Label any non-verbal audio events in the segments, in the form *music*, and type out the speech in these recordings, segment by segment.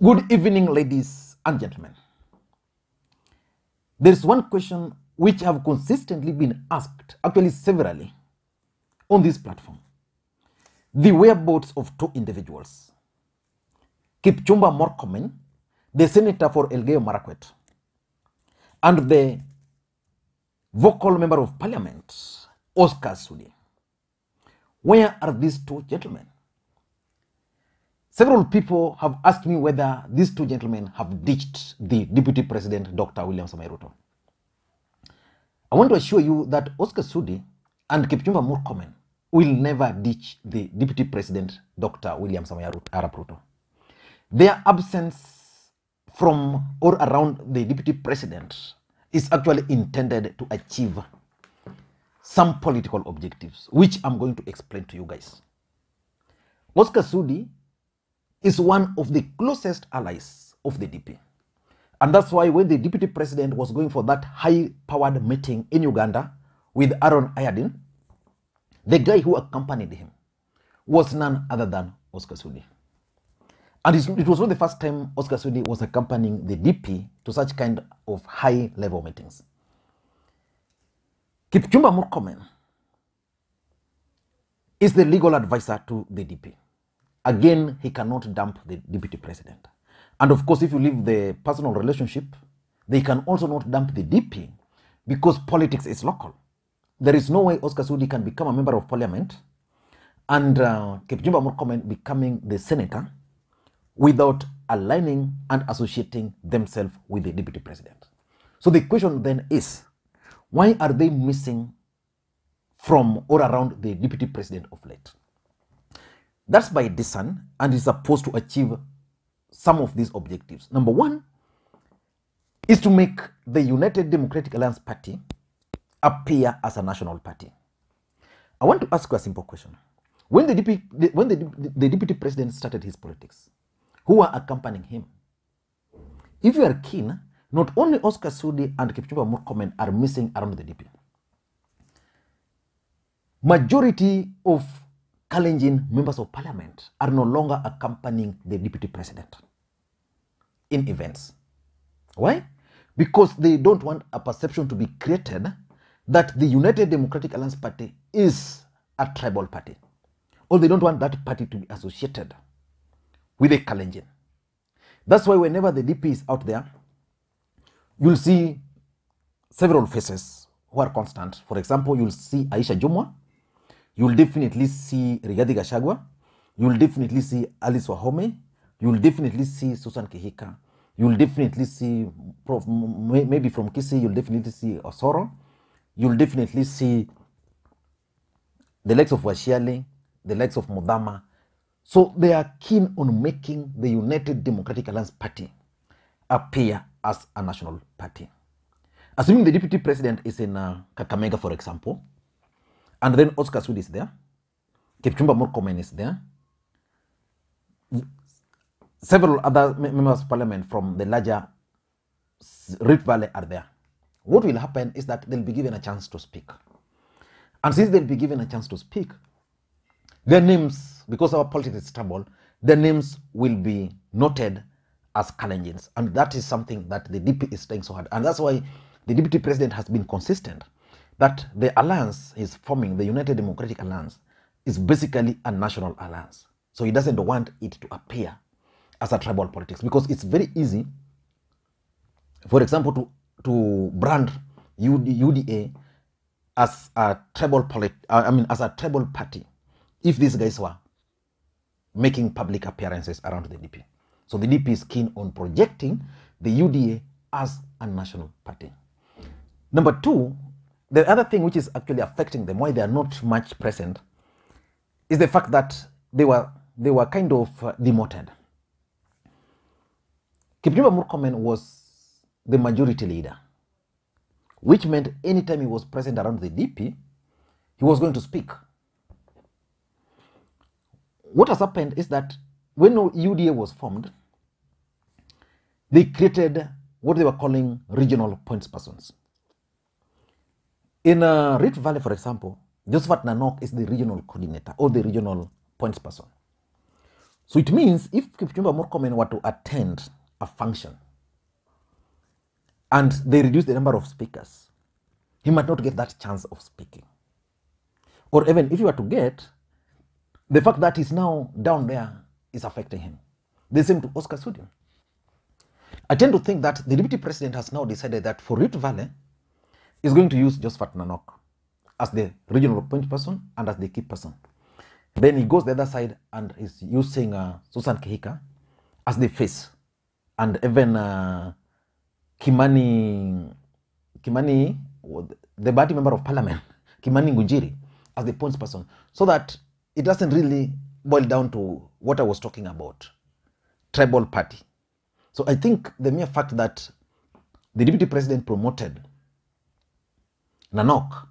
Good evening, ladies and gentlemen. There is one question which have consistently been asked, actually severally, on this platform. The whereabouts of two individuals. Kipchumba Murkomen, the senator for Elgeyo Marakwet, and the vocal member of parliament, Oscar Sudi. Where are these two gentlemen? Several people have asked me whether these two gentlemen have ditched the Deputy President, Dr. William Samoei. I want to assure you that Oscar Sudi and Kipchumba Murkomen will never ditch the Deputy President, Dr. William Samoei Ruto. Their absence from or around the Deputy President is actually intended to achieve some political objectives, which I'm going to explain to you guys. Oscar Sudi is one of the closest allies of the DP. And that's why when the deputy president was going for that high powered meeting in Uganda with Aaron Ayadin, the guy who accompanied him was none other than Oscar Sudi. And it was not the first time Oscar Sudi was accompanying the DP to such kind of high level meetings. Kipchumba Murkomen is the legal advisor to the DP. Again, he cannot dump the deputy president. And of course, if you leave the personal relationship, they can also not dump the DP because politics is local. There is no way Oscar Sudi can become a member of parliament and uh, Kipchumba Murkomen becoming the senator without aligning and associating themselves with the deputy president. So the question then is, why are they missing from or around the deputy president of late? That's by design and is supposed to achieve some of these objectives. Number one is to make the United Democratic Alliance Party appear as a national party. I want to ask you a simple question. When the deputy, when the, the deputy president started his politics, who are accompanying him? If you are keen, not only Oscar Sudi and Kipchumba Murkomen are missing around the DP. Majority of Kalenjin members of parliament are no longer accompanying the deputy president in events. Why? Because they don't want a perception to be created that the United Democratic Alliance Party is a tribal party, or they don't want that party to be associated with a Kalenjin. That's why whenever the DP is out there, you'll see several faces who are constant. For example, you'll see Aisha Jumwa, you'll definitely see Rigathi Gachagua, you'll definitely see Alice Wahome, you'll definitely see Susan Kihika, you'll definitely see, Prof, maybe from Kisi, you'll definitely see Osoro, you'll definitely see the likes of Washiali, the likes of Mudama. So they are keen on making the United Democratic Alliance Party appear as a national party. Assuming the deputy president is in uh, Kakamega, for example, and then Oscar Sudi is there, Kipchumba Murkomen is there, several other members of parliament from the larger Rift Valley are there. What will happen is that they'll be given a chance to speak. And since they'll be given a chance to speak, their names, because our politics is stable, their names will be noted as Kalenjins. And that is something that the DP is trying so hard. And that's why the deputy president has been consistent that the alliance is forming, the United Democratic Alliance, is basically a national alliance. So he doesn't want it to appear as a tribal politics because it's very easy, for example, to, to brand UD, UDA as a tribal polit- uh, I mean, as a tribal party if these guys were making public appearances around the DP. So the DP is keen on projecting the UDA as a national party. Number two, the other thing which is actually affecting them, why they are not much present, is the fact that they were they were kind of uh, demoted. Kipchumba Murkomen was the majority leader, which meant anytime he was present around the DP, he was going to speak. What has happened is that when UDA was formed, they created what they were calling regional points persons. In uh, Rift Valley, for example, Josephat Nanok is the regional coordinator or the regional points person. So it means if Kipchumba Murkomen were to attend a function and they reduce the number of speakers, he might not get that chance of speaking. Or even if he were to get, the fact that he's now down there is affecting him. The same to Oscar Sudi. I tend to think that the deputy president has now decided that for Rift Valley, is going to use Josephat Nanok as the regional point person and as the key person. Then he goes the other side and is using uh, Susan Kihika as the face, and even uh, Kimani, Kimani, the party member of parliament, *laughs* Kimani Ngunjiri, as the points person, so that it doesn't really boil down to what I was talking about, tribal party. So I think the mere fact that the deputy president promoted Nanok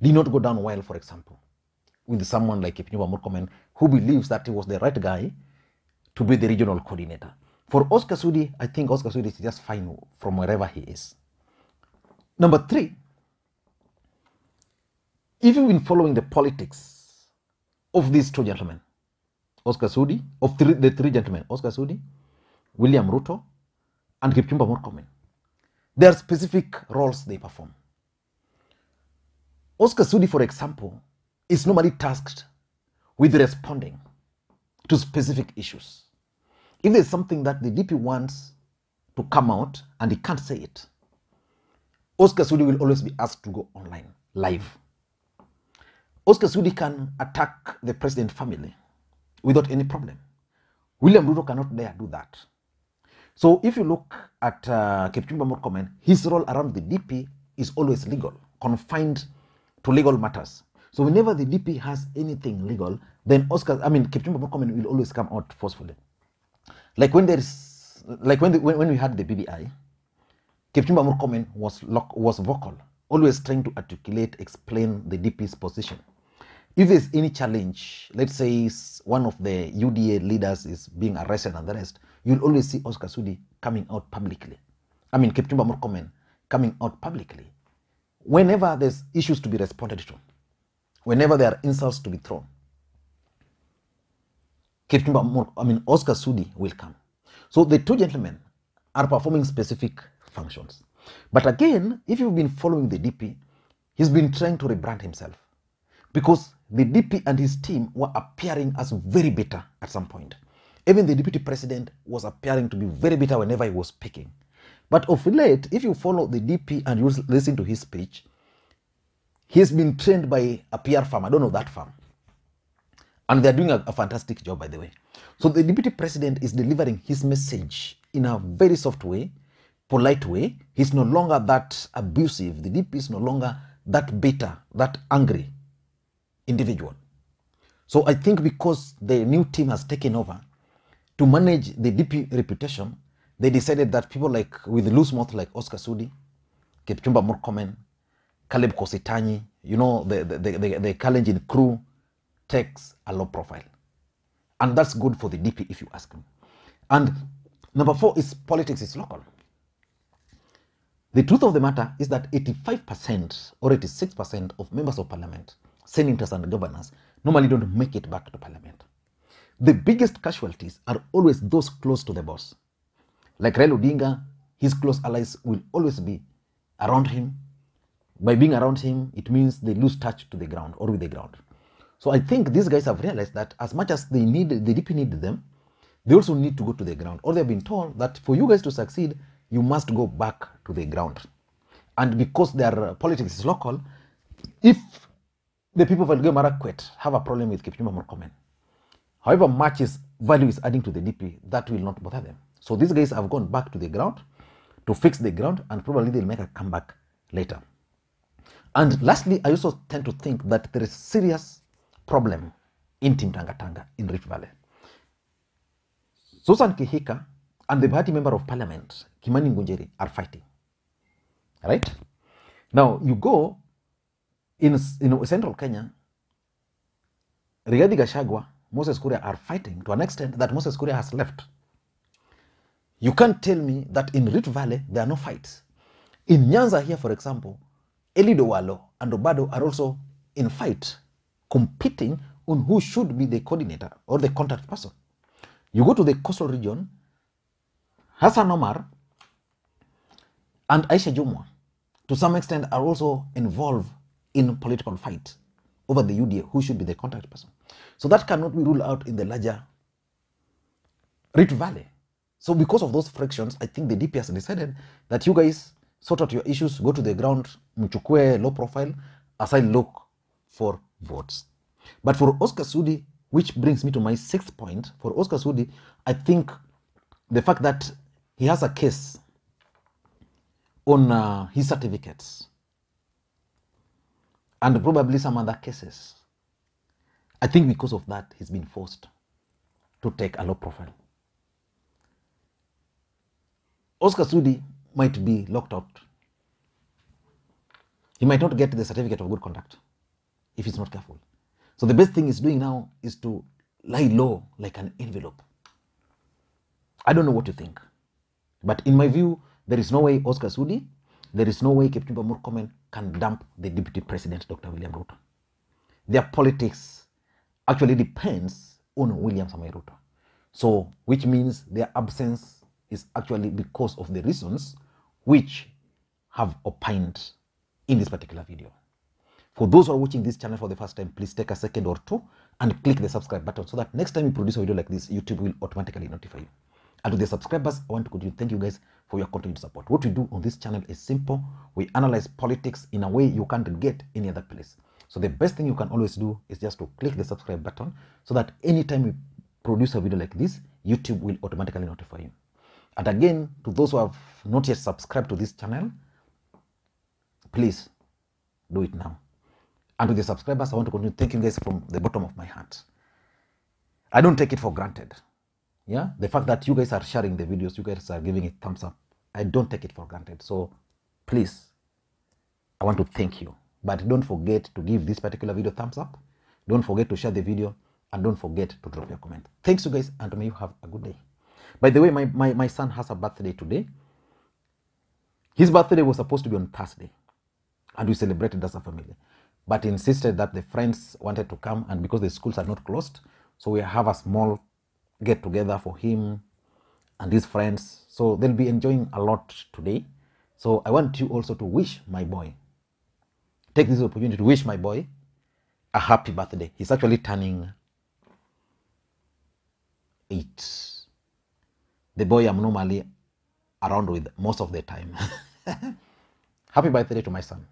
did not go down well, for example, with someone like Kipchumba Murkomen, who believes that he was the right guy to be the regional coordinator. For Oscar Sudi, I think Oscar Sudi is just fine from wherever he is. Number three, if you've been following the politics of these two gentlemen, Oscar Sudi, of three, the three gentlemen, Oscar Sudi, William Ruto, and Kipchumba Murkomen, there are specific roles they perform. Oscar Sudi, for example, is normally tasked with responding to specific issues. If there's something that the DP wants to come out and he can't say it, Oscar Sudi will always be asked to go online, live. Oscar Sudi can attack the president family without any problem. William Ruto cannot dare do that. So if you look at uh, Kipchumba Murkomen, his role around the DP is always legal, confined to legal matters. So whenever the DP has anything legal, then Oscar, I mean, Kipchumba Murkomen will always come out forcefully. Like when there is, like when, the, when, when we had the BBI, Kipchumba Murkomen was, was vocal, always trying to articulate, explain the DP's position. If there's any challenge, let's say one of the UDA leaders is being arrested and the rest, you'll always see Oscar Sudi coming out publicly. I mean, Kipchumba Murkomen coming out publicly whenever there's issues to be responded to, whenever there are insults to be thrown, I mean, Oscar Sudi will come. So the two gentlemen are performing specific functions. But again, if you've been following the DP, he's been trying to rebrand himself because the DP and his team were appearing as very bitter at some point. Even the deputy president was appearing to be very bitter whenever he was speaking. But of late, if you follow the DP and you listen to his speech, he's been trained by a PR firm. I don't know that firm. And they're doing a, a fantastic job, by the way. So the deputy president is delivering his message in a very soft way, polite way. He's no longer that abusive. The DP is no longer that bitter, that angry individual. So I think because the new team has taken over to manage the DP reputation, they decided that people like with loose mouth like Oscar Sudi, Kipchumba Murkomen, Caleb Kositany, you know, the, the, the, the, Kalenjin crew takes a low profile. And that's good for the DP if you ask me. And number four is politics is local. The truth of the matter is that 85% or 86% of members of parliament, senators, and governors normally don't make it back to parliament. The biggest casualties are always those close to the boss. Like Raila Odinga, his close allies will always be around him. By being around him, it means they lose touch to the ground or with the ground. So I think these guys have realized that as much as they need the DP need them, they also need to go to the ground. Or they've been told that for you guys to succeed, you must go back to the ground. And because their politics is local, if the people of Elgeyo Marakwet have a problem with Kipchumba Murkomen, however much his value is adding to the DP, that will not bother them. So these guys have gone back to the ground to fix the ground, and probably they'll make a comeback later. And lastly, I also tend to think that there is serious problem in Team Tanga Tanga in Rift Valley. Susan Kihika and the party member of parliament, Kimani Ngunjiri, are fighting. Right? Now, you go in, in central Kenya, Rigathi Gachagua, Moses Kuria are fighting to an extent that Moses Kuria has left. You can't tell me that in Rift Valley there are no fights. In Nyanza here, for example, Eliud Owalo and Obado are also in fight, competing on who should be the coordinator or the contact person. You go to the coastal region, Hassan Omar and Aisha Jumwa, to some extent, are also involved in political fight over the UDA, who should be the contact person. So that cannot be ruled out in the larger Rift Valley. So because of those frictions, I think the DPS decided that you guys sort out your issues, go to the ground, mchukue low profile, as I look for votes. But for Oscar Sudi, which brings me to my sixth point, for Oscar Sudi, I think the fact that he has a case on uh, his certificates and probably some other cases, I think because of that, he's been forced to take a low profile. Oscar Sudi might be locked out. He might not get the certificate of good conduct if he's not careful. So the best thing he's doing now is to lie low like an envelope. I don't know what you think. But in my view, there is no way Oscar Sudi, there is no way Kipchumba Murkomen can dump the deputy president, Dr. William Ruto. Their politics actually depends on William Samoei Ruto. So, which means their absence is actually because of the reasons which have opined in this particular video. For those who are watching this channel for the first time, please take a second or two and click the subscribe button so that next time you produce a video like this, YouTube will automatically notify you. And to the subscribers, I want to continue. Thank you guys for your continued support. What we do on this channel is simple. We analyze politics in a way you can't get any other place. So the best thing you can always do is just to click the subscribe button so that anytime we produce a video like this, YouTube will automatically notify you. And again, to those who have not yet subscribed to this channel, please do it now. And to the subscribers, I want to continue thanking you guys from the bottom of my heart. I don't take it for granted. Yeah, the fact that you guys are sharing the videos, you guys are giving it thumbs up, I don't take it for granted. So please, I want to thank you. But don't forget to give this particular video thumbs up. Don't forget to share the video and don't forget to drop your comment. Thanks you guys and may you have a good day. By the way, my, my, my son has a birthday today. His birthday was supposed to be on Thursday and we celebrated as a family. But insisted that the friends wanted to come and because the schools are not closed, so we have a small get together for him and his friends. So they'll be enjoying a lot today. So I want you also to wish my boy, take this opportunity to wish my boy a happy birthday. He's actually turning eight. The boy I'm normally around with most of the time. *laughs* happy birthday to my son.